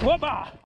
Whoopah!